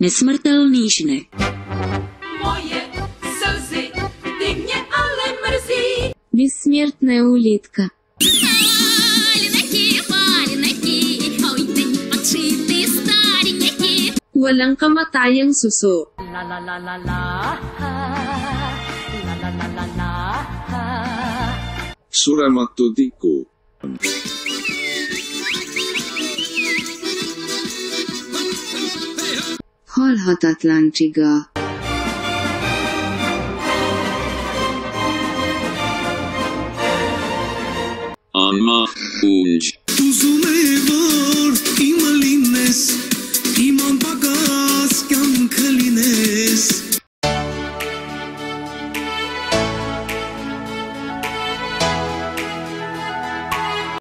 Nesmrtelníčne. Moje slzy, ty mě ale mrzí. Безсмертная улитка. Walang kamatayang suso. La la la la la. La la la la la. surematu Halhatatlan csiga Amma, úgy.